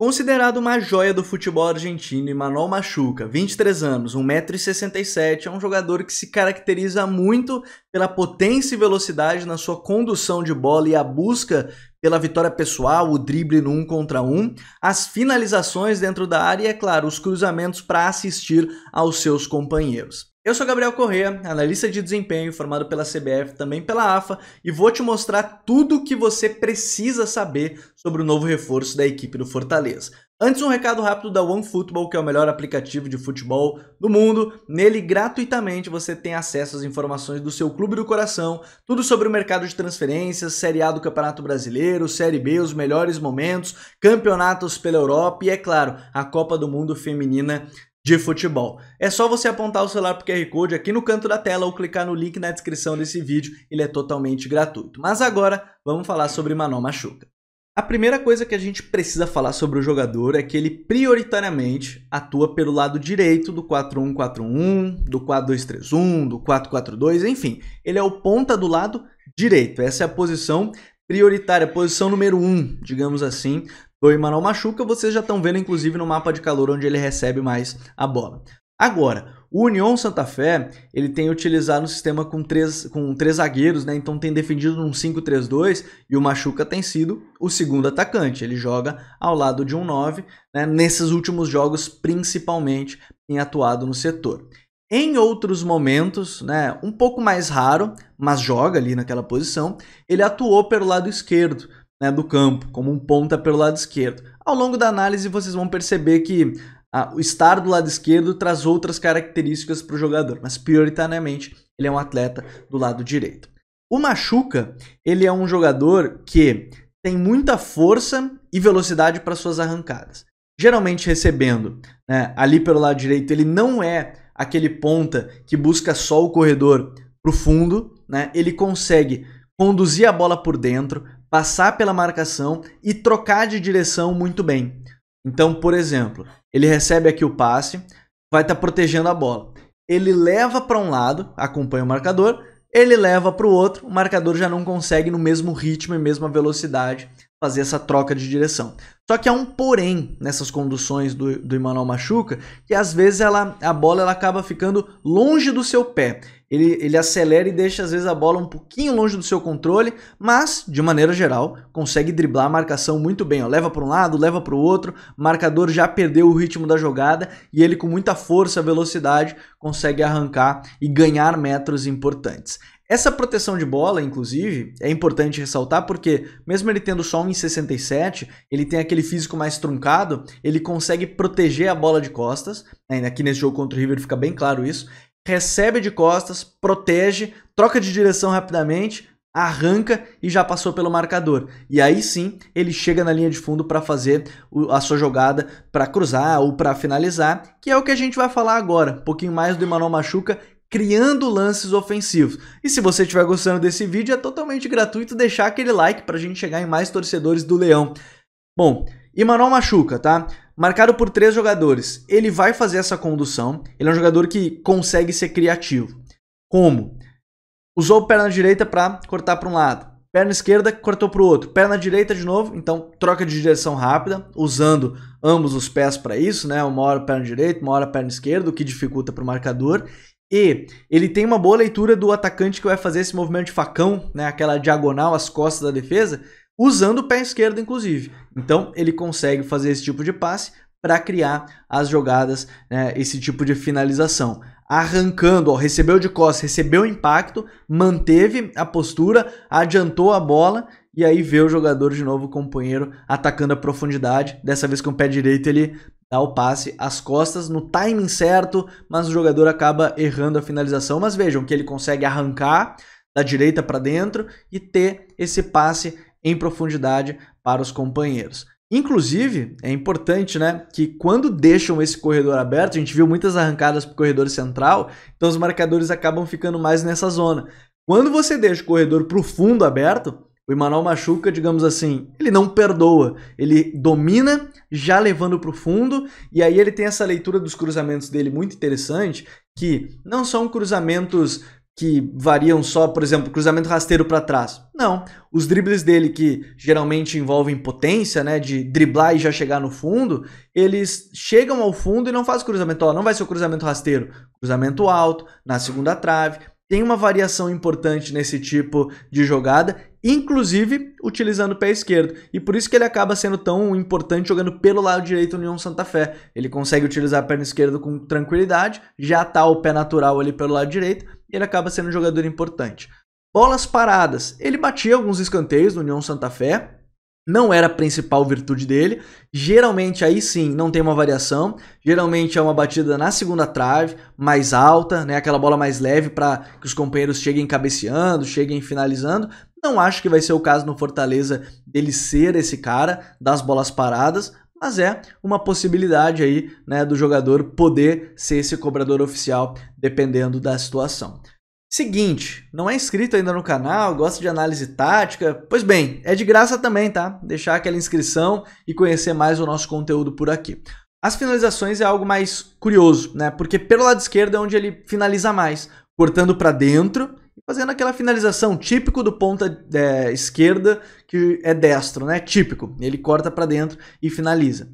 Considerado uma joia do futebol argentino, Manuel Machuca, 23 anos, 1,67m, é um jogador que se caracteriza muito pela potência e velocidade na sua condução de bola e a busca pela vitória pessoal, o drible no um contra um, as finalizações dentro da área e, é claro, os cruzamentos para assistir aos seus companheiros. Eu sou Gabriel Correa, analista de desempenho formado pela CBF, também pela AFA, e vou te mostrar tudo o que você precisa saber sobre o novo reforço da equipe do Fortaleza. Antes, um recado rápido da OneFootball, que é o melhor aplicativo de futebol do mundo. Nele, gratuitamente, você tem acesso às informações do seu clube do coração, tudo sobre o mercado de transferências, Série A do Campeonato Brasileiro, Série B, os melhores momentos, campeonatos pela Europa e, é claro, a Copa do Mundo Feminina de futebol. É só você apontar o celular para o QR Code aqui no canto da tela ou clicar no link na descrição desse vídeo, ele é totalmente gratuito. Mas agora, vamos falar sobre Manon Machuca. A primeira coisa que a gente precisa falar sobre o jogador é que ele prioritariamente atua pelo lado direito do 4-1-4-1, do 4-2-3-1, do 4-4-2, enfim, ele é o ponta do lado direito. Essa é a posição prioritária, posição número 1, um, digamos assim, do Emmanuel Machuca, vocês já estão vendo inclusive no mapa de calor onde ele recebe mais a bola. Agora, o União Santa Fé, ele tem utilizado um sistema com três, com três zagueiros, né? Então tem defendido num 5-3-2 e o Machuca tem sido o segundo atacante. Ele joga ao lado de um 9, né? Nesses últimos jogos, principalmente, tem atuado no setor. Em outros momentos, né, um pouco mais raro, mas joga ali naquela posição, ele atuou pelo lado esquerdo né, do campo, como um ponta pelo lado esquerdo. Ao longo da análise, vocês vão perceber que ah, o estar do lado esquerdo traz outras características para o jogador, mas prioritariamente ele é um atleta do lado direito. O Machuca, ele é um jogador que tem muita força e velocidade para suas arrancadas. Geralmente recebendo né, ali pelo lado direito, ele não é aquele ponta que busca só o corredor para o fundo, né? ele consegue conduzir a bola por dentro, passar pela marcação e trocar de direção muito bem. Então, por exemplo, ele recebe aqui o passe, vai estar tá protegendo a bola. Ele leva para um lado, acompanha o marcador, ele leva para o outro, o marcador já não consegue no mesmo ritmo e mesma velocidade fazer essa troca de direção. Só que há um porém nessas conduções do, Emmanuel Machuca, que às vezes ela, a bola ela acaba ficando longe do seu pé. Ele, ele acelera e deixa às vezes a bola um pouquinho longe do seu controle, mas de maneira geral consegue driblar a marcação muito bem. Ó. Leva para um lado, leva para o outro, o marcador já perdeu o ritmo da jogada e ele com muita força, velocidade consegue arrancar e ganhar metros importantes. Essa proteção de bola, inclusive, é importante ressaltar porque, mesmo ele tendo só 1,67, ele tem aquele físico mais truncado, ele consegue proteger a bola de costas. Né? Aqui nesse jogo contra o River fica bem claro isso. Recebe de costas, protege, troca de direção rapidamente, arranca e já passou pelo marcador. E aí sim, ele chega na linha de fundo para fazer a sua jogada para cruzar ou para finalizar, que é o que a gente vai falar agora. Um pouquinho mais do Emmanuel Machuca, criando lances ofensivos. E se você estiver gostando desse vídeo, é totalmente gratuito deixar aquele like para a gente chegar em mais torcedores do Leão. Bom, Emanuel Machuca, tá? Marcado por três jogadores. Ele vai fazer essa condução. Ele é um jogador que consegue ser criativo. Como? Usou perna direita para cortar para um lado. Perna esquerda, cortou para o outro. Perna direita de novo, então troca de direção rápida, usando ambos os pés para isso, né? Uma hora perna direita, uma hora perna esquerda, o que dificulta para o marcador. E ele tem uma boa leitura do atacante que vai fazer esse movimento de facão, né, aquela diagonal às costas da defesa, usando o pé esquerdo, inclusive. Então, ele consegue fazer esse tipo de passe para criar as jogadas, né, esse tipo de finalização. Arrancando, ó, recebeu de costas, recebeu o impacto, manteve a postura, adiantou a bola e aí vê o jogador de novo, o companheiro, atacando a profundidade. Dessa vez com o pé direito ele dá o passe às costas no timing certo, mas o jogador acaba errando a finalização. Mas vejam que ele consegue arrancar da direita para dentro e ter esse passe em profundidade para os companheiros. Inclusive, é importante, né, que quando deixam esse corredor aberto, a gente viu muitas arrancadas para o corredor central, então os marcadores acabam ficando mais nessa zona. Quando você deixa o corredor para o fundo aberto, o Emmanuel Machuca, digamos assim, ele não perdoa. Ele domina, já levando para o fundo, e aí ele tem essa leitura dos cruzamentos dele muito interessante, que não são cruzamentos que variam só, por exemplo, cruzamento rasteiro para trás. Não, os dribles dele que geralmente envolvem potência, né, de driblar e já chegar no fundo, eles chegam ao fundo e não fazem cruzamento, ó, não vai ser o cruzamento rasteiro, cruzamento alto, na segunda trave. Tem uma variação importante nesse tipo de jogada, inclusive utilizando o pé esquerdo. E por isso que ele acaba sendo tão importante jogando pelo lado direito no União Santa Fé. Ele consegue utilizar a perna esquerda com tranquilidade, já tá o pé natural ali pelo lado direito, e ele acaba sendo um jogador importante. Bolas paradas. Ele batia alguns escanteios no União Santa Fé, não era a principal virtude dele. Geralmente aí sim não tem uma variação. Geralmente é uma batida na segunda trave, mais alta, né? Aquela bola mais leve para que os companheiros cheguem cabeceando, cheguem finalizando. Não acho que vai ser o caso no Fortaleza dele ser esse cara das bolas paradas, mas é uma possibilidade aí, né, do jogador poder ser esse cobrador oficial dependendo da situação. Seguinte, não é inscrito ainda no canal, gosta de análise tática? Pois bem, é de graça também, tá? Deixar aquela inscrição e conhecer mais o nosso conteúdo por aqui. As finalizações é algo mais curioso, né? Porque pelo lado esquerdo é onde ele finaliza mais, cortando para dentro fazendo aquela finalização típico do ponta é, esquerda que é destro, né? Típico. Ele corta para dentro e finaliza.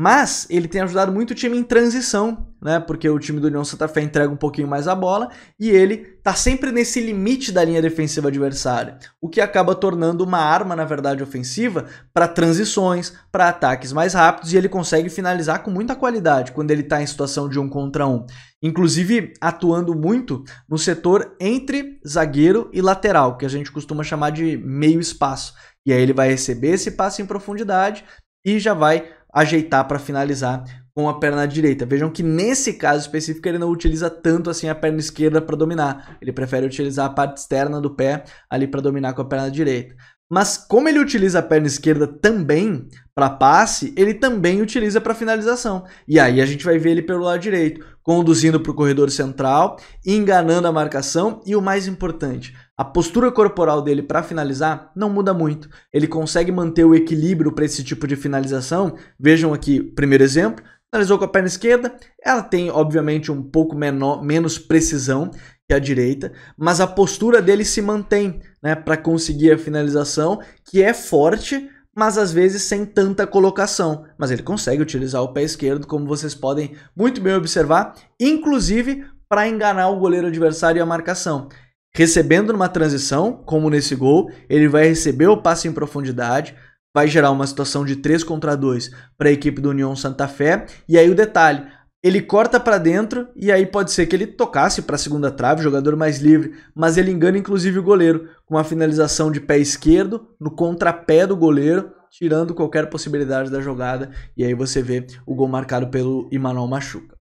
Mas ele tem ajudado muito o time em transição, né? Porque o time do União Santa Fé entrega um pouquinho mais a bola e ele tá sempre nesse limite da linha defensiva adversária, o que acaba tornando uma arma, na verdade, ofensiva para transições, para ataques mais rápidos e ele consegue finalizar com muita qualidade quando ele está em situação de um contra um. Inclusive atuando muito no setor entre zagueiro e lateral, que a gente costuma chamar de meio espaço. E aí ele vai receber esse passe em profundidade e já vai ajeitar para finalizar com a perna direita. Vejam que nesse caso específico ele não utiliza tanto assim a perna esquerda para dominar. Ele prefere utilizar a parte externa do pé ali para dominar com a perna direita. Mas como ele utiliza a perna esquerda também para passe, ele também utiliza para finalização. E aí a gente vai ver ele pelo lado direito, conduzindo para o corredor central, enganando a marcação e o mais importante, a postura corporal dele para finalizar não muda muito. Ele consegue manter o equilíbrio para esse tipo de finalização. Vejam aqui, primeiro exemplo, finalizou com a perna esquerda, ela tem obviamente um pouco menor, menos precisão que a direita, mas a postura dele se mantém, né, para conseguir a finalização, que é forte, mas às vezes sem tanta colocação. Mas ele consegue utilizar o pé esquerdo, como vocês podem muito bem observar, inclusive para enganar o goleiro adversário e a marcação. Recebendo numa transição, como nesse gol, ele vai receber o passe em profundidade, vai gerar uma situação de 3 contra 2 para a equipe do União Santa Fé. E aí o detalhe, ele corta para dentro e aí pode ser que ele tocasse para a segunda trave, jogador mais livre, mas ele engana inclusive o goleiro com uma finalização de pé esquerdo no contrapé do goleiro, tirando qualquer possibilidade da jogada. E aí você vê o gol marcado pelo Imanol Machuca.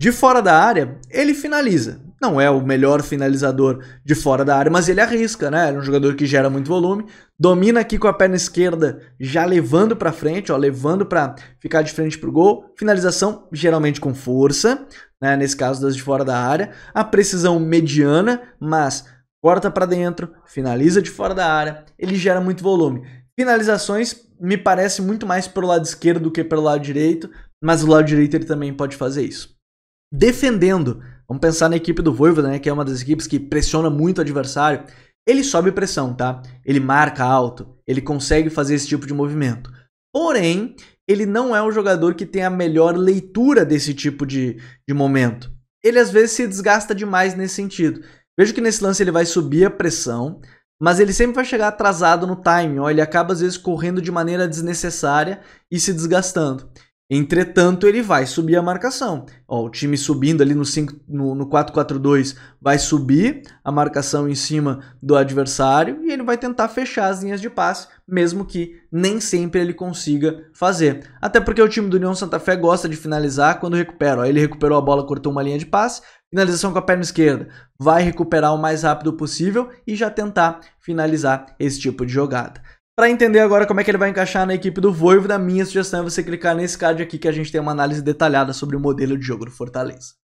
De fora da área, ele finaliza. Não é o melhor finalizador de fora da área, mas ele arrisca, né? É um jogador que gera muito volume, domina aqui com a perna esquerda, já levando para frente, ó, levando para ficar de frente pro gol. Finalização geralmente com força, né? Nesse caso das de fora da área, a precisão mediana, mas corta para dentro, finaliza de fora da área, ele gera muito volume. Finalizações me parece muito mais pelo lado esquerdo do que pelo lado direito, mas o lado direito ele também pode fazer isso defendendo. Vamos pensar na equipe do Voivoda, né, que é uma das equipes que pressiona muito o adversário. Ele sobe pressão, tá? Ele marca alto, ele consegue fazer esse tipo de movimento. Porém, ele não é um jogador que tem a melhor leitura desse tipo de, de momento. Ele às vezes se desgasta demais nesse sentido. Vejo que nesse lance ele vai subir a pressão, mas ele sempre vai chegar atrasado no timing. Ó, ele acaba às vezes correndo de maneira desnecessária e se desgastando. Entretanto, ele vai subir a marcação. Ó, o time subindo ali no, no, no 4-4-2 vai subir a marcação em cima do adversário e ele vai tentar fechar as linhas de passe, mesmo que nem sempre ele consiga fazer. Até porque o time do União Santa Fé gosta de finalizar quando recupera. Ó, ele recuperou a bola, cortou uma linha de passe, finalização com a perna esquerda. Vai recuperar o mais rápido possível e já tentar finalizar esse tipo de jogada. Para entender agora como é que ele vai encaixar na equipe do Voivoda, minha sugestão é você clicar nesse card aqui que a gente tem uma análise detalhada sobre o modelo de jogo do Fortaleza.